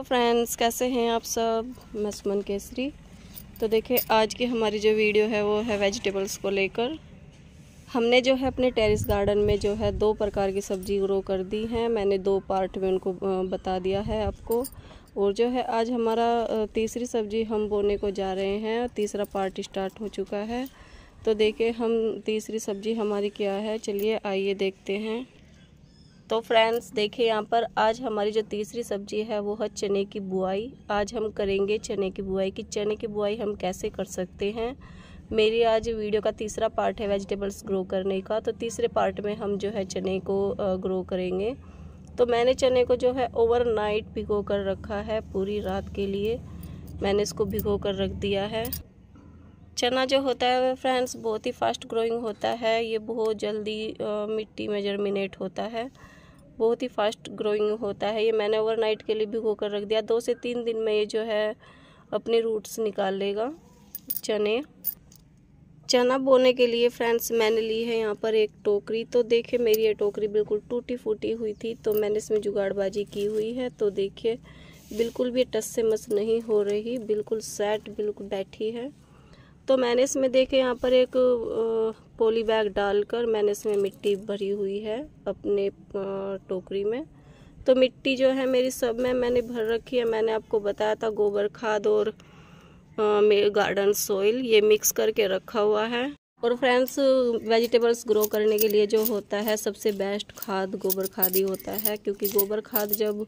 तो फ्रेंड्स, कैसे हैं आप सब? मैं सुमन केसरी। तो देखिए, आज की हमारी जो वीडियो है, वो है वेजिटेबल्स को लेकर। हमने जो है अपने टेरिस गार्डन में जो है दो प्रकार की सब्ज़ी ग्रो कर दी हैं। मैंने दो पार्ट में उनको बता दिया है आपको। और जो है आज हमारा तीसरी सब्ज़ी हम बोने को जा रहे हैं। तीसरा पार्ट स्टार्ट हो चुका है। तो देखिए, हम तीसरी सब्ज़ी हमारी क्या है? चलिए आइए देखते हैं। तो फ्रेंड्स, देखिए यहाँ पर आज हमारी जो तीसरी सब्ज़ी है वो है चने की बुआई। आज हम करेंगे चने की बुआई कि चने की बुआई हम कैसे कर सकते हैं। मेरी आज वीडियो का तीसरा पार्ट है वेजिटेबल्स ग्रो करने का। तो तीसरे पार्ट में हम जो है चने को ग्रो करेंगे। तो मैंने चने को जो है ओवरनाइट भिगो कर रखा है पूरी रात के लिए। मैंने इसको भिगो कर रख दिया है। चना जो होता है फ्रेंड्स, बहुत ही फास्ट ग्रोइंग होता है। ये बहुत जल्दी मिट्टी में जर्मिनेट होता है। बहुत ही फास्ट ग्रोइंग होता है। ये मैंने ओवरनाइट के लिए भिगो कर रख दिया। दो से तीन दिन में ये जो है अपने रूट्स निकाल लेगा चने। चना बोने के लिए फ्रेंड्स मैंने ली है यहाँ पर एक टोकरी। तो देखिए मेरी ये टोकरी बिल्कुल टूटी फूटी हुई थी तो मैंने इसमें जुगाड़बाजी की हुई है। तो देखिए, बिल्कुल भी टस से मस नहीं हो रही, बिल्कुल सेट बिल्कुल बैठी है। तो मैंने इसमें देखे यहाँ पर एक पोली बैग डालकर मैंने इसमें मिट्टी भरी हुई है अपने टोकरी में। तो मिट्टी जो है मेरी सब में मैंने भर रखी है। मैंने आपको बताया था गोबर खाद और गार्डन सोइल ये मिक्स करके रखा हुआ है। और फ्रेंड्स वेजिटेबल्स ग्रो करने के लिए जो होता है सबसे बेस्ट खाद गोबर खाद ही होता है। क्योंकि गोबर खाद जब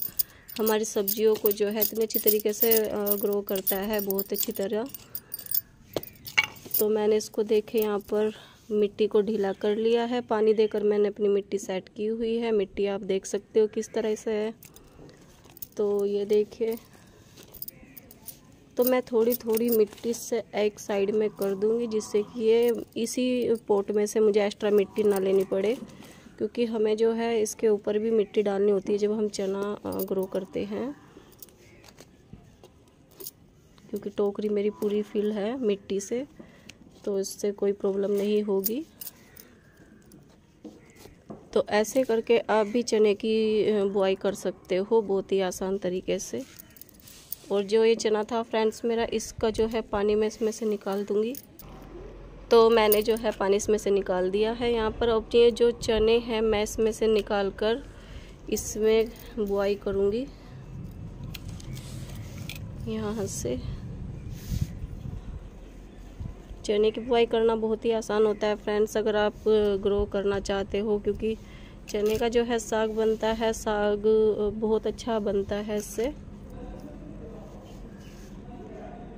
हमारी सब्जियों को जो है इतनी अच्छी तरीके से ग्रो करता है बहुत अच्छी तरह। तो मैंने इसको देखे यहाँ पर मिट्टी को ढीला कर लिया है। पानी देकर मैंने अपनी मिट्टी सेट की हुई है। मिट्टी आप देख सकते हो किस तरह से है। तो ये देखिए। तो मैं थोड़ी थोड़ी मिट्टी से एक साइड में कर दूँगी जिससे कि ये इसी पोट में से मुझे एक्स्ट्रा मिट्टी ना लेनी पड़े। क्योंकि हमें जो है इसके ऊपर भी मिट्टी डालनी होती है जब हम चना ग्रो करते हैं। क्योंकि टोकरी मेरी पूरी फिल है मिट्टी से। तो इससे कोई प्रॉब्लम नहीं होगी। तो ऐसे करके आप भी चने की बुआई कर सकते हो बहुत ही आसान तरीके से। और जो ये चना था फ्रेंड्स मेरा इसका जो है पानी मैं इसमें से निकाल दूँगी। तो मैंने जो है पानी इसमें से निकाल दिया है यहाँ पर। अब ये जो चने हैं मैं इसमें से निकाल कर इसमें बुआई करूँगी। यहाँ से। चने की बुआई करना बहुत ही आसान होता है फ्रेंड्स अगर आप ग्रो करना चाहते हो, क्योंकि चने का जो है साग बनता है, साग बहुत अच्छा बनता है इससे।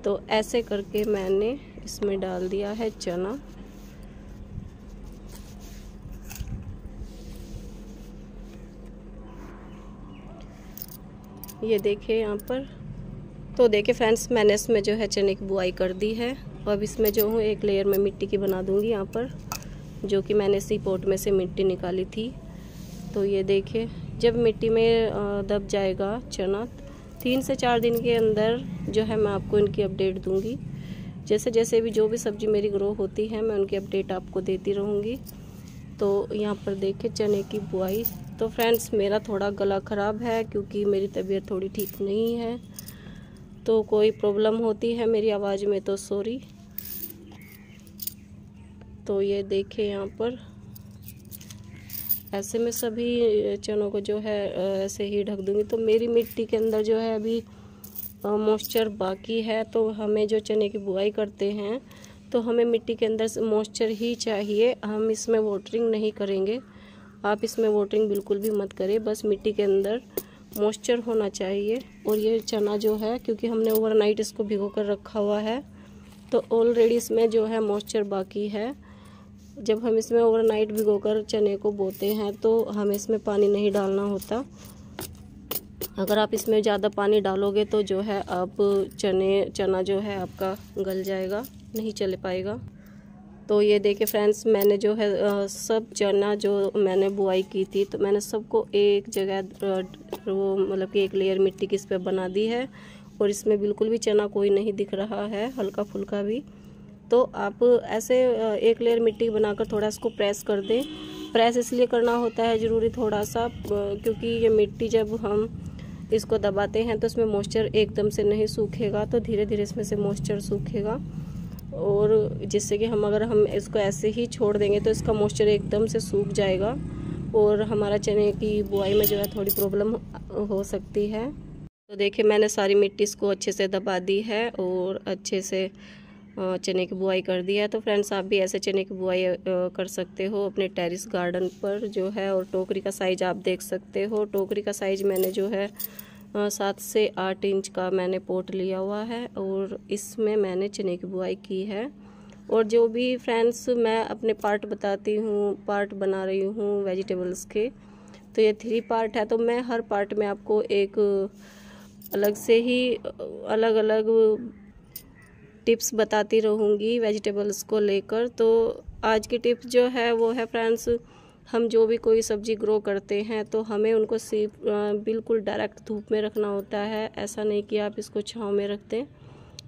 तो ऐसे करके मैंने इसमें डाल दिया है चना। ये देखिए यहाँ पर। तो देखिए फ्रेंड्स मैंने इसमें जो है चने की बुआई कर दी है। अब इसमें जो हूँ, एक लेयर में मिट्टी की बना दूँगी यहाँ पर, जो कि मैंने इसी पोट में से मिट्टी निकाली थी। तो ये देखिए जब मिट्टी में दब जाएगा चना, तीन से चार दिन के अंदर जो है मैं आपको इनकी अपडेट दूँगी। जैसे जैसे भी जो भी सब्ज़ी मेरी ग्रो होती है, मैं उनकी अपडेट आपको देती रहूँगी। तो यहाँ पर देखिए चने की बुआई। तो फ्रेंड्स मेरा थोड़ा गला ख़राब है क्योंकि मेरी तबीयत थोड़ी ठीक नहीं है। तो कोई प्रॉब्लम होती है मेरी आवाज़ में तो सॉरी तो ये देखे यहाँ पर। ऐसे में सभी चनों को जो है ऐसे ही ढक दूँगी। तो मेरी मिट्टी के अंदर जो है अभी मॉइस्चर बाकी है तो हमें जो चने की बुआई करते हैं तो हमें मिट्टी के अंदर मॉइस्चर ही चाहिए। हम इसमें वाटरिंग नहीं करेंगे। आप इसमें वाटरिंग बिल्कुल भी मत करें बस मिट्टी के अंदर मॉइस्चर होना चाहिए। और ये चना जो है, क्योंकि हमने ओवरनाइट इसको भिगो कर रखा हुआ है तो ऑलरेडी इसमें जो है मॉइस्चर बाकी है। जब हम इसमें ओवरनाइट भिगो कर चने को बोते हैं तो हमें इसमें पानी नहीं डालना होता। अगर आप इसमें ज़्यादा पानी डालोगे तो जो है आप चने, चना जो है आपका गल जाएगा, नहीं चल पाएगा। तो ये देखिए फ्रेंड्स मैंने जो है सब चना जो मैंने बुआई की थी तो मैंने सबको एक जगह वो मतलब कि एक लेयर मिट्टी की इस पर बना दी है, और इसमें बिल्कुल भी चना कोई नहीं दिख रहा है हल्का फुल्का भी। तो आप ऐसे एक लेयर मिट्टी बनाकर थोड़ा इसको प्रेस कर दें। प्रेस इसलिए करना होता है ज़रूरी थोड़ा सा क्योंकि ये मिट्टी जब हम इसको दबाते हैं तो इसमें मॉइस्चर एकदम से नहीं सूखेगा तो धीरे धीरे इसमें से मॉइस्चर सूखेगा। और जिससे कि हम, अगर हम इसको ऐसे ही छोड़ देंगे तो इसका मॉइस्चर एकदम से सूख जाएगा। और हमारा चने की बुआई में जो है थोड़ी प्रॉब्लम हो सकती है। तो देखिए, मैंने सारी मिट्टी इसको अच्छे से दबा दी है और अच्छे से चने की बुआई कर दी है। तो फ्रेंड्स आप भी ऐसे चने की बुआई कर सकते हो अपने टेरिस गार्डन पर जो है और टोकरी का साइज़ आप देख सकते हो। टोकरी का साइज़ मैंने जो है सात से आठ इंच का मैंने पोट लिया हुआ है और इसमें मैंने चने की बुआई की है। और जो भी फ्रेंड्स मैं अपने पार्ट बताती हूँ पार्ट बना रही हूँ वेजिटेबल्स के तो ये थ्री पार्ट है। तो मैं हर पार्ट में आपको एक अलग से ही अलग अलग टिप्स बताती रहूँगी वेजिटेबल्स को लेकर। तो आज की टिप्स जो है, वो है फ्रेंड्स, हम जो भी कोई सब्ज़ी ग्रो करते हैं तो हमें उनको सिर्फ़ बिल्कुल डायरेक्ट धूप में रखना होता है। ऐसा नहीं कि आप इसको छाँव में रख दें,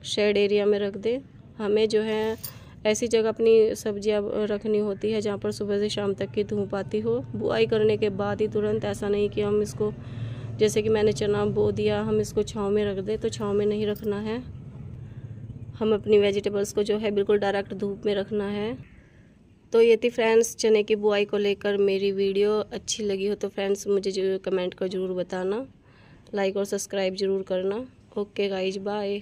शेड एरिया में रख दें। हमें जो है, ऐसी जगह अपनी सब्ज़ियाँ रखनी होती है, जहाँ पर सुबह से शाम तक की धूप आती हो। बुआई करने के बाद ही तुरंत, ऐसा नहीं कि हम इसको, जैसे कि मैंने चना बो दिया, हम इसको छाँव में रख दें तो छाँव में नहीं रखना है। हम अपनी वेजिटेबल्स को जो है बिल्कुल डायरेक्ट धूप में रखना है। तो ये थी फ्रेंड्स चने की बुआई को लेकर मेरी वीडियो अच्छी लगी हो तो फ्रेंड्स मुझे ज़रूर कमेंट कर ज़रूर बताना। लाइक और सब्सक्राइब ज़रूर करना। Okay guys bye